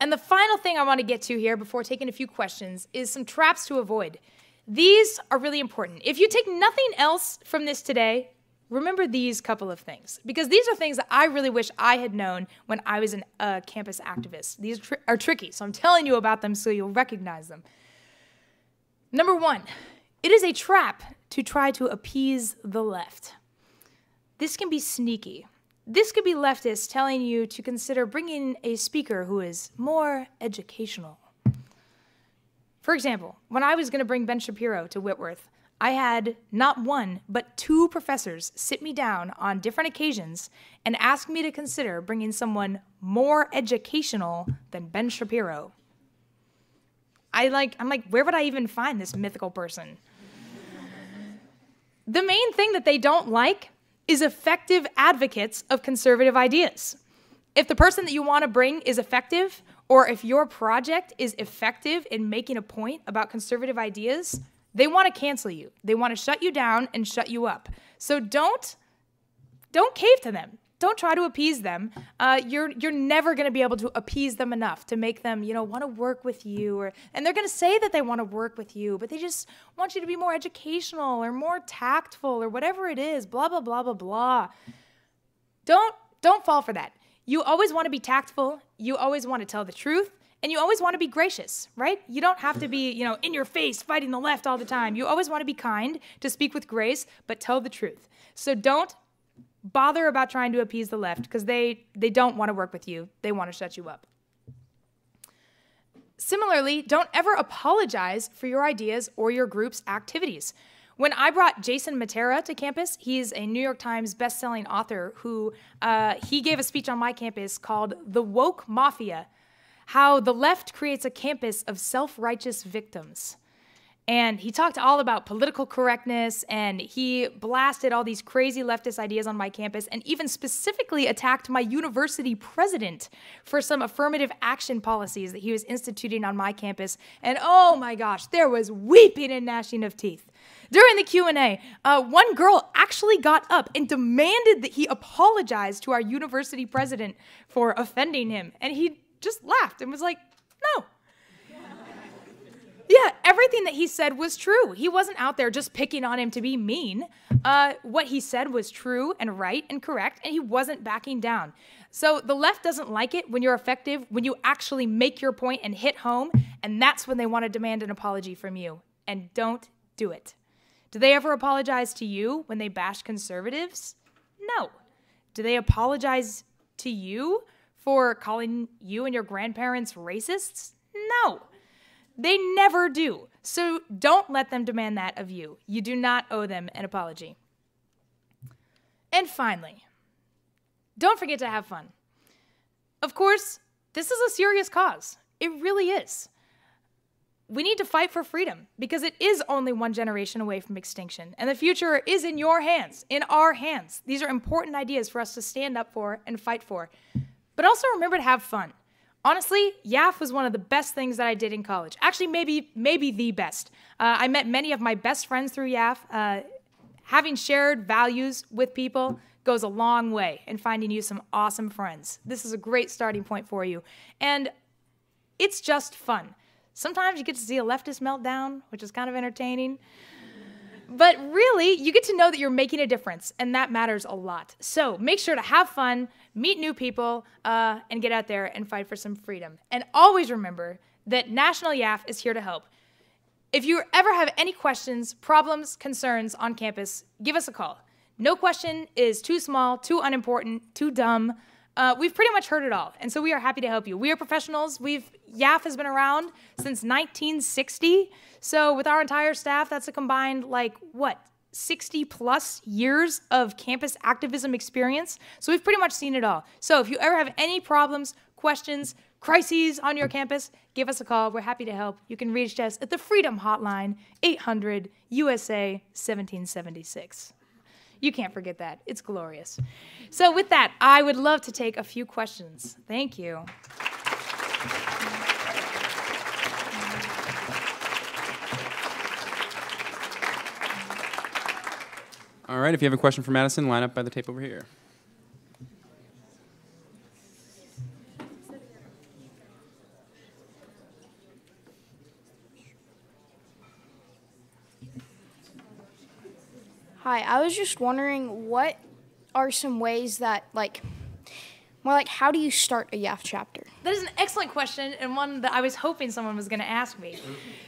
And the final thing I want to get to here before taking a few questions is some traps to avoid. These are really important. If you take nothing else from this today, remember these couple of things because these are things that I really wish I had known when I was a uh, campus activist. These tr- are tricky, so I'm telling you about them so you'll recognize them. Number one, it is a trap to try to appease the left. This can be sneaky. This could be leftists telling you to consider bringing a speaker who is more educational. For example, when I was going to bring Ben Shapiro to Whitworth, I had not one, but two professors sit me down on different occasions and ask me to consider bringing someone more educational than Ben Shapiro. I like, I'm like, where would I even find this mythical person? the main thing that they don't like is effective advocates of conservative ideas. If the person that you want to bring is effective, or if your project is effective in making a point about conservative ideas, they want to cancel you. They want to shut you down and shut you up. So don't don't cave to them. Don't try to appease them. Uh, you're you're never going to be able to appease them enough to make them you know want to work with you. Or and they're going to say that they want to work with you, but they just want you to be more educational or more tactful or whatever it is. Blah blah blah blah blah. Don't don't fall for that. You always want to be tactful. You always want to tell the truth. And you always want to be gracious, right? You don't have to be, you know, in your face fighting the left all the time. You always want to be kind, to speak with grace, but tell the truth. So don't bother about trying to appease the left because they they don't want to work with you. They want to shut you up. Similarly, don't ever apologize for your ideas or your group's activities. When I brought Jason Mattera to campus, he's a New York Times bestselling author who uh, he gave a speech on my campus called "The Woke Mafia: how the left creates a campus of self righteous victims. And he talked all about political correctness and he blasted all these crazy leftist ideas on my campus and even specifically attacked my university president for some affirmative action policies that he was instituting on my campus. And oh my gosh, there was weeping and gnashing of teeth. During the Q&A, uh, one girl actually got up and demanded that he apologize to our university president for offending him. And he just laughed and was like, no, *laughs* yeah, everything that he said was true. He wasn't out there just picking on him to be mean. Uh, what he said was true and right and correct, and he wasn't backing down. So the left doesn't like it when you're effective, when you actually make your point and hit home, and that's when they want to demand an apology from you. And don't do it. Do they ever apologize to you when they bash conservatives? No. Do they apologize to you for calling you and your grandparents racists? No. They never do. So don't let them demand that of you. You do not owe them an apology. And finally, don't forget to have fun. Of course, this is a serious cause. It really is. We need to fight for freedom because it is only one generation away from extinction, and the future is in your hands, in our hands. These are important ideas for us to stand up for and fight for. But also remember to have fun. Honestly, YAF was one of the best things that I did in college. Actually, maybe maybe the best. Uh, I met many of my best friends through YAF. Uh, having shared values with people goes a long way in finding you some awesome friends. This is a great starting point for you, and it's just fun. Sometimes you get to see a leftist meltdown, which is kind of entertaining. But really, you get to know that you're making a difference, and that matters a lot. So make sure to have fun, meet new people, uh, and get out there and fight for some freedom. And always remember that National YAF is here to help. If you ever have any questions, problems, concerns on campus, give us a call. No question is too small, too unimportant, too dumb. Uh, we've pretty much heard it all, and so we are happy to help you. We are professionals. We've YAF has been around since 1960. So with our entire staff, that's a combined like what 60 plus years of campus activism experience. So we've pretty much seen it all. So if you ever have any problems, questions, crises on your campus, give us a call. We're happy to help. You can reach us at the Freedom Hotline, 800 USA 1776. You can't forget that. It's glorious. So, with that, I would love to take a few questions. Thank you. All right, if you have a question for Madison, line up by the tape over here. Hi, I was just wondering what are some ways that, like, more like, how do you start a YAF chapter? That is an excellent question and one that I was hoping someone was going to ask me.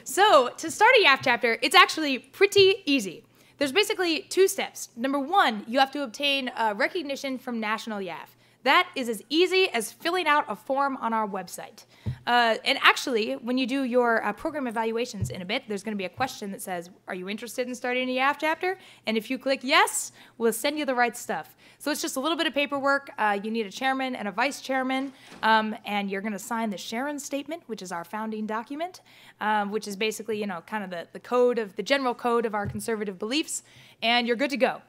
So, to start a YAF chapter, it's actually pretty easy. There's basically two steps. Number one, you have to obtain uh, recognition from National YAF. That is as easy as filling out a form on our website. Uh, and actually, when you do your uh, program evaluations in a bit, there's going to be a question that says, Are you interested in starting a YAF chapter? And if you click yes, we'll send you the right stuff. So it's just a little bit of paperwork. Uh, you need a chairman and a vice chairman, um, and you're going to sign the Sharon Statement, which is our founding document, um, which is basically, you know, kind of the, the code of the general code of our conservative beliefs, and you're good to go.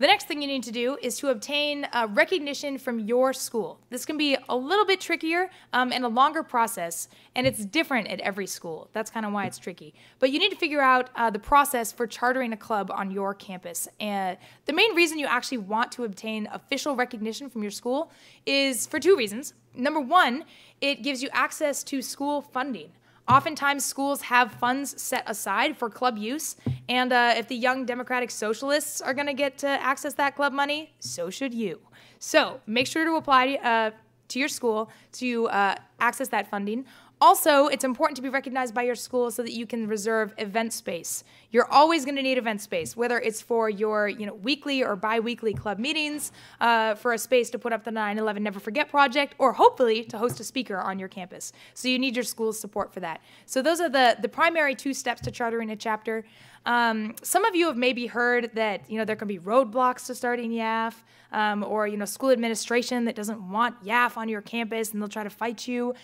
The next thing you need to do is to obtain uh, recognition from your school. This can be a little bit trickier um, and a longer process, and it's different at every school. That's kind of why it's tricky. But you need to figure out uh, the process for chartering a club on your campus. And the main reason you actually want to obtain official recognition from your school is for two reasons. Number one, it gives you access to school funding. Oftentimes, schools have funds set aside for club use, and uh, if the young democratic socialists are going to get to access that club money, so should you. So make sure to apply uh, to your school to uh, access that funding. Also, it's important to be recognized by your school so that you can reserve event space. You're always going to need event space, whether it's for your you know weekly or biweekly club meetings, uh, for a space to put up the 9/11 Never Forget project, or hopefully to host a speaker on your campus. So you need your school's support for that. So those are the the primary two steps to chartering a chapter. Um, some of you have maybe heard that you know there can be roadblocks to starting YAF, um, or you know school administration that doesn't want YAF on your campus and they'll try to fight you.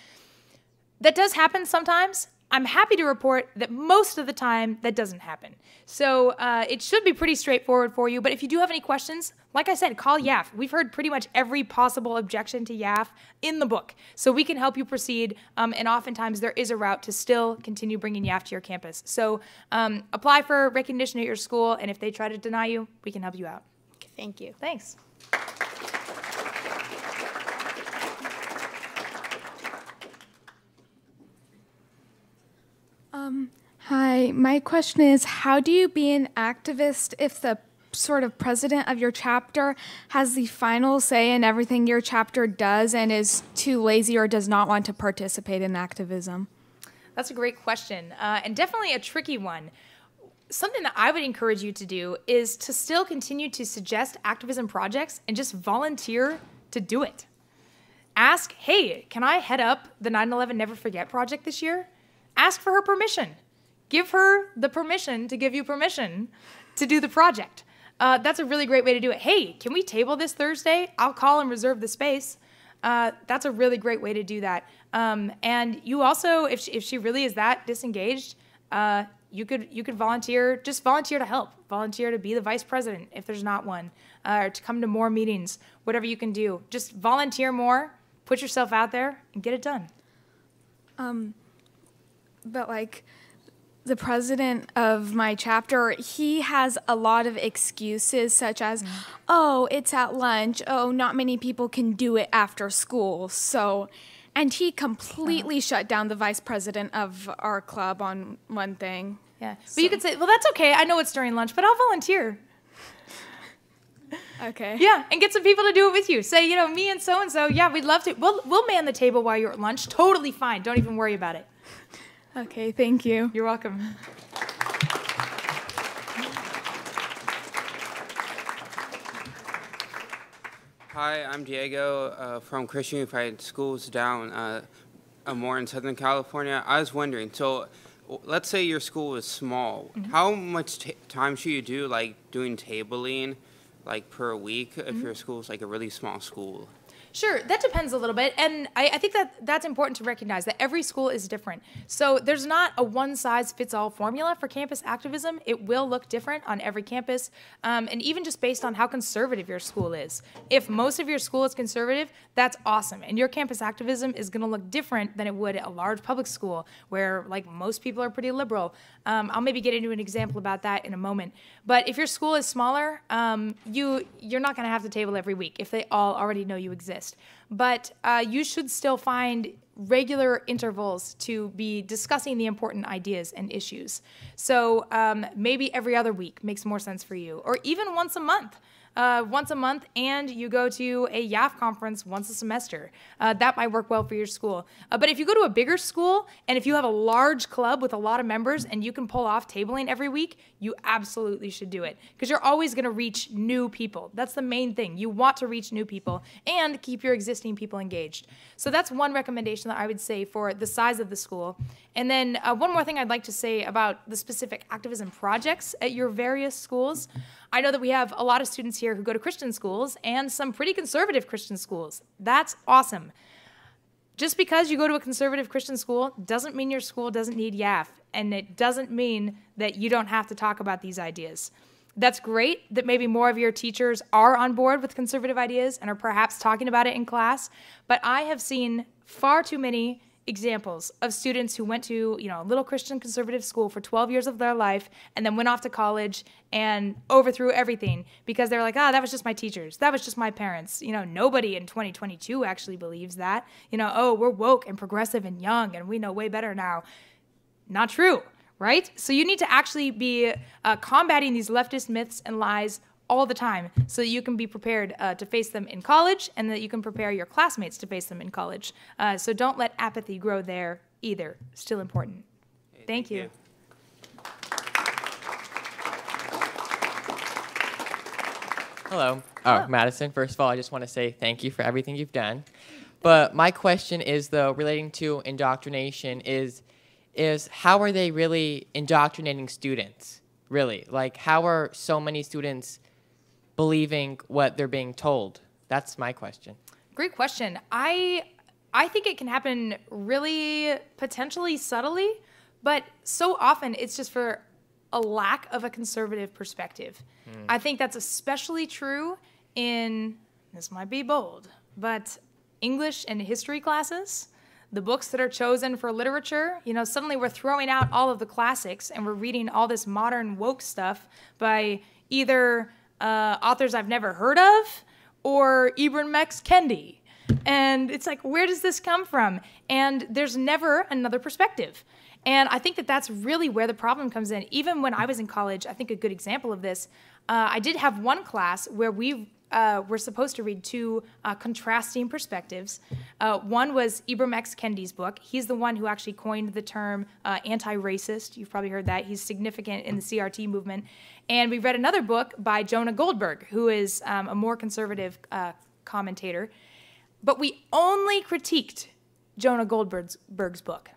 That does happen sometimes. I'm happy to report that most of the time that doesn't happen. So uh, it should be pretty straightforward for you. But if you do have any questions, like I said, call YAF. We've heard pretty much every possible objection to YAF in the book. So we can help you proceed. Um, and oftentimes there is a route to still continue bringing YAF to your campus. So um, apply for recognition at your school. And if they try to deny you, we can help you out. Thank you. Thanks. Hi, my question is how do you be an activist if the sort of president of your chapter has the final say in everything your chapter does and is too lazy or does not want to participate in activism? That's a great question, uh, and definitely a tricky one. Something that I would encourage you to do is to still continue to suggest activism projects and just volunteer to do it. Ask, hey, can I head up the 9 11 Never Forget project this year? Ask for her permission. Give her the permission to give you permission to do the project. Uh, that's a really great way to do it. Hey, can we table this Thursday? I'll call and reserve the space. Uh, that's a really great way to do that. Um, and you also, if she, if she really is that disengaged, uh, you could you could volunteer, just volunteer to help, volunteer to be the vice president if there's not one, uh, or to come to more meetings, whatever you can do. Just volunteer more, put yourself out there, and get it done. Um, But like the president of my chapter, he has a lot of excuses such as, mm. "Oh, it's at lunch. Oh, not many people can do it after school." So and he completely shut down the vice president of our club on one thing. Yeah, but you could say, well, that's okay. I know it's during lunch, but I'll volunteer. Okay. Yeah, and get some people to do it with you. Say, you know, me and so and so. Yeah, we'd love to. We'll we'll man the table while you're at lunch. Totally fine. Don't even worry about it. Okay, thank you. You're welcome. Hi, I'm Diego uh, from Christian Unified Schools down uh, uh, more in Southern California. I was wondering, so let's say your school is small. How much t- time should you do, like doing tabling, like per week, if your school is like a really small school? Sure, that depends a little bit, and I, I think that that's important to recognize that every school is different. So there's not a one size fits all formula for campus activism. It will look different on every campus, um, and even just based on how conservative your school is. If most of your school is conservative, that's awesome, and your campus activism is going to look different than it would at a large public school where, like, most people are pretty liberal. Um, I'll maybe get into an example about that in a moment. But if your school is smaller, um, you you're not going to have to table every week if they all already know you exist. But uh, you should still find regular intervals to be discussing the important ideas and issues. So um, maybe every other week makes more sense for you, or even once a month uh, once a month and you go to a YAF conference once a semester. Uh, that might work well for your school. Uh, but if you go to a bigger school and if you have a large club with a lot of members and you can pull off tabling every week, you absolutely should do it because you're always going to reach new people. That's the main thing. You want to reach new people and keep your existing people engaged. So that's one recommendation that I would say for the size of the school. And then uh, one more thing I'd like to say about the specific activism projects at your various schools. I know that we have a lot of students here who go to Christian schools and some pretty conservative Christian schools. That's awesome. Just because you go to a conservative Christian school doesn't mean your school doesn't need YAF, and it doesn't mean that you don't have to talk about these ideas. That's great that maybe more of your teachers are on board with conservative ideas and are perhaps talking about it in class, but I have seen far too many examples of students who went to you know a little christian conservative school for 12 years of their life and then went off to college and overthrew everything because they're like ah oh, that was just my teachers. That was just my parents. You know nobody in 2022 actually believes that. You know oh we're woke and progressive and young and we know way better now. Not true right? So you need to actually be uh, combating these leftist myths and lies all the time so that you can be prepared uh, to face them in college and that you can prepare your classmates to face them in college. Uh, so don't let apathy grow there either. Still important. Thank, you. Hello. Oh, Madison, first of all, I just want to say thank you for everything you've done. But my question is though relating to indoctrination is is how are they really indoctrinating students? Really? Like how are so many students believing what they're being told? That's my question. Great question. I I think it can happen really potentially subtly, but so often it's just for a lack of a conservative perspective. Hmm. I think that's especially true in, this might be bold, but English and history classes. The books that are chosen for literature, you know, suddenly we're throwing out all of the classics and we're reading all this modern woke stuff by either uh, authors I've never heard of or Ibram X. Kendi. And it's like, where does this come from? And there's never another perspective. And I think that that's really where the problem comes in. Even when I was in college, I think a good example of this, uh, I did have one class where we uh, were supposed to read two uh, contrasting perspectives. Uh, one was Ibram X. Kendi's book. He's the one who actually coined the term uh, anti racist. You've probably heard that. He's significant in the CRT movement. And we read another book by Jonah Goldberg, who is um, a more conservative uh, commentator. But we only critiqued Jonah Goldberg's Berg's book.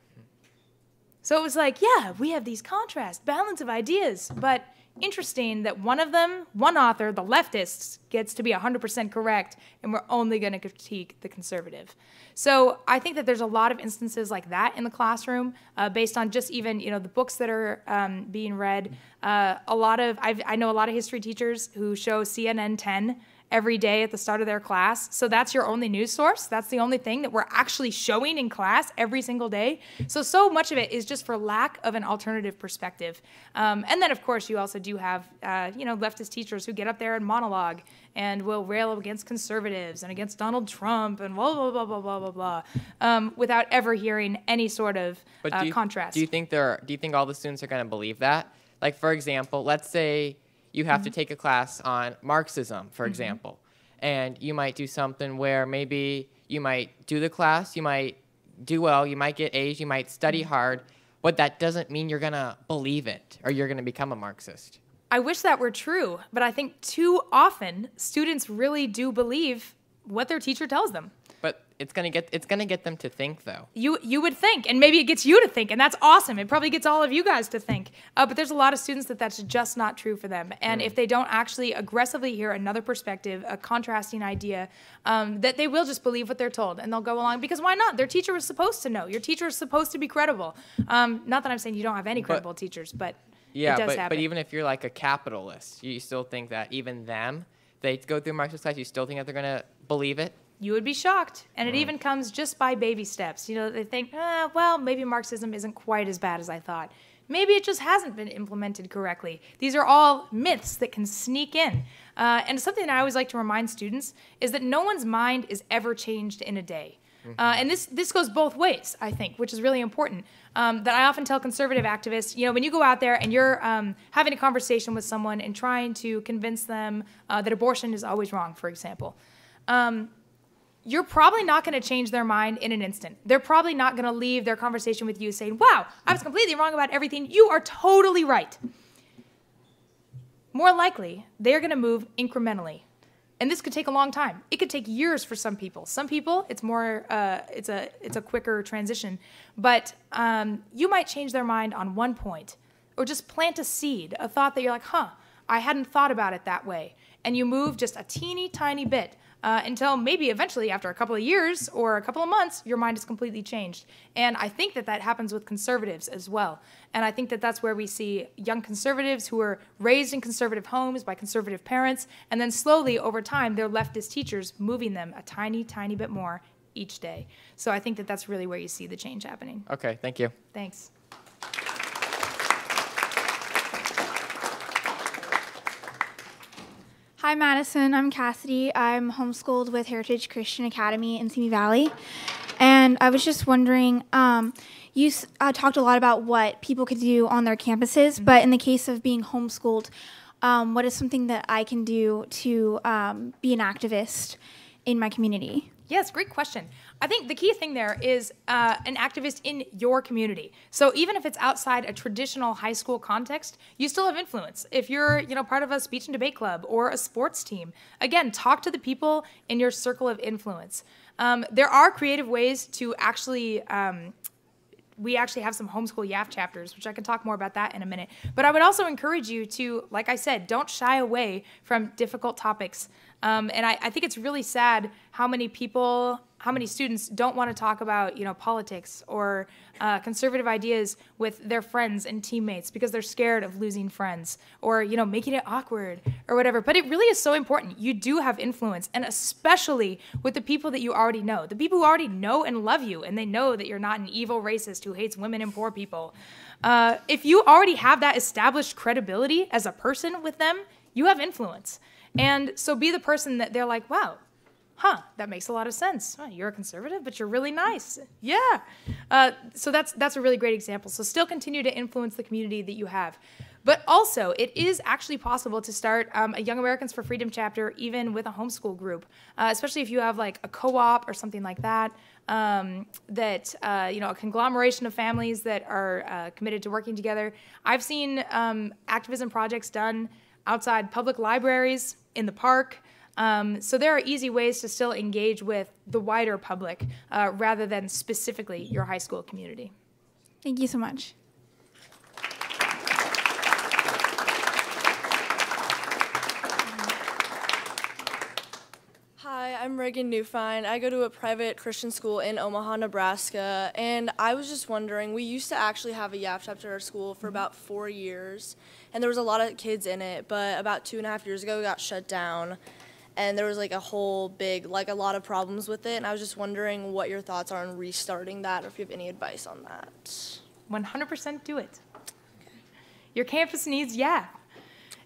So it was like, yeah, we have these contrast, balance of ideas, but interesting that one of them, one author, the leftists, gets to be 100% correct, and we're only going to critique the conservative. So I think that there's a lot of instances like that in the classroom, uh, based on just even you know the books that are um, being read. Uh, a lot of I've, I know a lot of history teachers who show CNN 10 every day at the start of their class. So that's your only news source. That's the only thing that we're actually showing in class every single day. So, so much of it is just for lack of an alternative perspective. Um, and then, of course, you also do have, uh, you know, leftist teachers who get up there and monologue and will rail against conservatives and against Donald Trump and blah, blah, blah, blah, blah, blah, blah, um, without ever hearing any sort of But uh, do you, contrast. Do you think there? Are, do you think all the students are going to believe that? Like, for example, let's say you have Mm-hmm. to take a class on Marxism, for example, and you might do something where maybe you might do the class, you might do well, you might get A's, you might study Mm-hmm. hard, but that doesn't mean you're gonna believe it or you're gonna become a Marxist. I wish that were true, but I think too often students really do believe what their teacher tells them. But it's gonna get it's gonna get them to think though. You you would think, and maybe it gets you to think, and that's awesome. It probably gets all of you guys to think. Uh, but there's a lot of students that that's just not true for them. And if they don't actually aggressively hear another perspective, a contrasting idea, um, that they will just believe what they're told, and they'll go along because why not? Their teacher was supposed to know. Your teacher is supposed to be credible. Um, not that I'm saying you don't have any credible teachers, but Yeah, it does but, happen. but even if you're like a capitalist, you still think that even them, they go through Marxist class, you still think that they're gonna believe it? You would be shocked. And it even comes just by baby steps. You know, they think, eh, well, maybe Marxism isn't quite as bad as I thought. Maybe it just hasn't been implemented correctly. These are all myths that can sneak in. Uh, and something that I always like to remind students is that no one's mind is ever changed in a day. Uh, and this this goes both ways, I think, which is really important. Um, that I often tell conservative activists, you know, when you go out there and you're um, having a conversation with someone and trying to convince them uh, that abortion is always wrong, for example, um, you're probably not going to change their mind in an instant. They're probably not going to leave their conversation with you saying, Wow, I was completely wrong about everything. You are totally right. More likely, they're going to move incrementally. And this could take a long time. It could take years for some people. Some people, it's more, uh, it's a, it's a quicker transition. But um, you might change their mind on one point, or just plant a seed, a thought that you're like, huh, I hadn't thought about it that way. And you move just a teeny tiny bit uh, until maybe eventually, after a couple of years or a couple of months, your mind is completely changed. And I think that that happens with conservatives as well. And I think that that's where we see young conservatives who are raised in conservative homes by conservative parents, and then slowly over time, their leftist teachers moving them a tiny, tiny bit more each day. So I think that that's really where you see the change happening. Okay, thank you. Thanks. Hi, Madison. I'm Cassidy. I'm homeschooled with Heritage Christian Academy in Simi Valley. And I was just wondering, um, you uh, talked a lot about what people could do on their campuses, but in the case of being homeschooled, um, what is something that I can do to um, be an activist in my community? Yes, great question. I think the key thing there is uh, an activist in your community. So even if it's outside a traditional high school context, you still have influence. If you're, you know, part of a speech and debate club or a sports team, again, talk to the people in your circle of influence. Um, there are creative ways to actually um, we actually have some homeschool YAF chapters, which I can talk more about that in a minute. But I would also encourage you to, like I said, don't shy away from difficult topics. Um, and I, I think it's really sad how many people how many students don't want to talk about you know politics or uh, conservative ideas with their friends and teammates because they're scared of losing friends or you know making it awkward or whatever. But it really is so important. You do have influence and especially with the people that you already know the people who already know and love you and they know that you're not an evil racist who hates women and poor people. Uh, if you already have that established credibility as a person with them you have influence. And so be the person that they're like wow huh, that makes a lot of sense. Oh, you're a conservative, but you're really nice. Yeah. Uh, so that's that's a really great example. So still continue to influence the community that you have. But also, it is actually possible to start um, a Young Americans for Freedom chapter even with a homeschool group, uh, especially if you have like a co-op or something like that. Um, that uh, you know, a conglomeration of families that are uh, committed to working together. I've seen um, activism projects done outside public libraries, in the park. Um, so there are easy ways to still engage with the wider public uh, rather than specifically your high school community. Thank you so much. Hi, I'm Reagan Newfine. I go to a private Christian school in Omaha, Nebraska, and I was just wondering, we used to actually have a YAF chapter at our school for about four years, and there was a lot of kids in it, but about two and a half years ago, it got shut down and there was like a whole big like a lot of problems with it and i was just wondering what your thoughts are on restarting that or if you have any advice on that 100% do it your campus needs yeah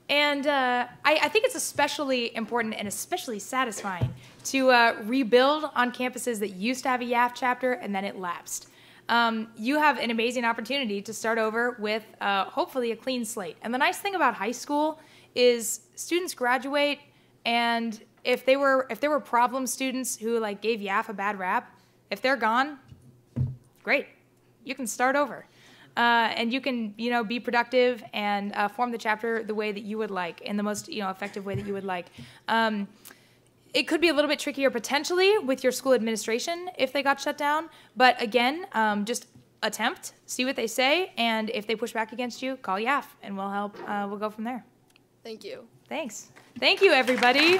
and uh, I, I, think it's especially important and especially satisfying to uh, rebuild on campuses that used to have a YAF chapter and then it lapsed. Um, you have an amazing opportunity to start over with uh, hopefully a clean slate. And the nice thing about high school is students graduate and if they were if there were problem students who like gave YAF a bad rap, if they're gone, great, you can start over. Uh, and you can you know be productive and uh, form the chapter the way that you would like in the most you know effective way that you would like. Um, it could be a little bit trickier potentially with your school administration if they got shut down. But again um, just attempt see what they say and if they push back against you call yaf and we'll help uh, we'll go from there. Thank you thanks Thank you, everybody.